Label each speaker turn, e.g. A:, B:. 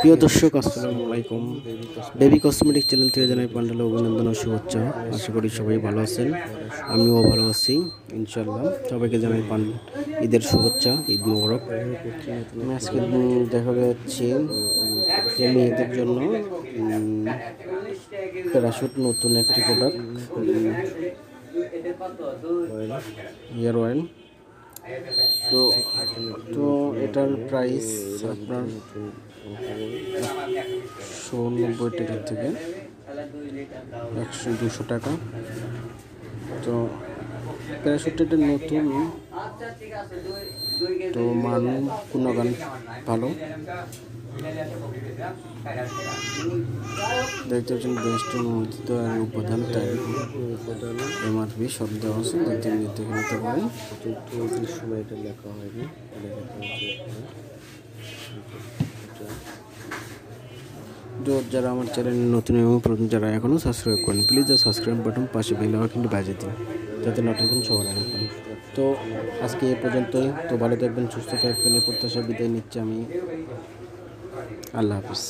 A: প্রিয় দর্শক, আসসালামু আলাইকুম। বেবি কসমেটিক চ্যানেল থেকে জানাই পান্ডালে অভিনন্দন ও শুভেচ্ছা। আশা করি সবাই ভালো আছেন, আমিও ভালো আছি ইনশাল্লাহ সবাইকে জানাই পান ঈদের শুভেচ্ছা, ঈদ মোবারক। আজকে দেখা যাচ্ছে যে মেয়েদের জন্য প্যারাশুট নতুন একটি প্রোডাক্ট হেয়ার অয়েল তো তো এটার প্রাইস আপনার একশো নব্বই টাকা থেকে একশো দুশো টাকা। তো প্যারাশুট এটা নতুন, তো মান গুণগান ভালো। দেখতে পাচ্ছেন বেস্টের মূর্তিত আর উপাদান টাইপ এমআরপি দেওয়া আছে, দেখতে নিতে নিতে পারেন সময় এটা লেখা হয়নি তো যারা আমার চ্যানেল নতুন এবং প্রথম যারা এখনও সাবস্ক্রাইব করেন প্লিজ সাবস্ক্রাইব বাটন পাশে বেল আইকনটি বাজিয়ে দিন, যাতে নোটিফিকেশন সবার আগে পান। তো আজকে এ পর্যন্তই। তো ভালো থাকবেন, সুস্থ থাকবেন। এই প্রত্যাশা বিদায় নিচ্ছি আমি। আল্লাহ হাফিজ।